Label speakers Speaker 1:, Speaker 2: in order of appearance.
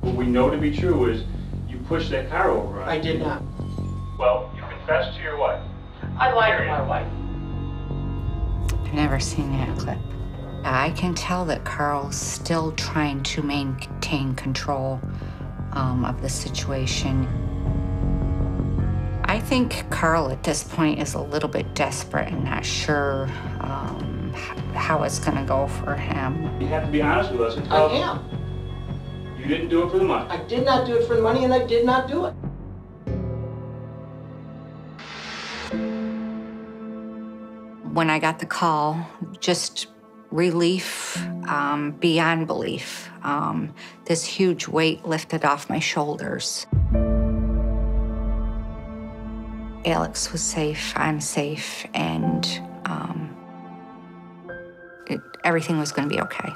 Speaker 1: What we know to be true is you pushed that car over. on
Speaker 2: I did not.
Speaker 1: Well, you confessed to your wife.
Speaker 2: I lied to my wife.
Speaker 3: I've never seen that clip. I can tell that Karl's still trying to maintain control um, of the situation. I think Carl at this point is a little bit desperate and not sure um, how it's going to go for him.
Speaker 1: You have to be honest with us and
Speaker 2: I
Speaker 1: tell
Speaker 2: am.
Speaker 1: You didn't do it for the money.
Speaker 2: I did not do it for the money and I did not do it.
Speaker 3: When I got the call, just relief um, beyond belief. Um, this huge weight lifted off my shoulders. Alex was safe, I'm safe, and um, it, everything was going to be okay.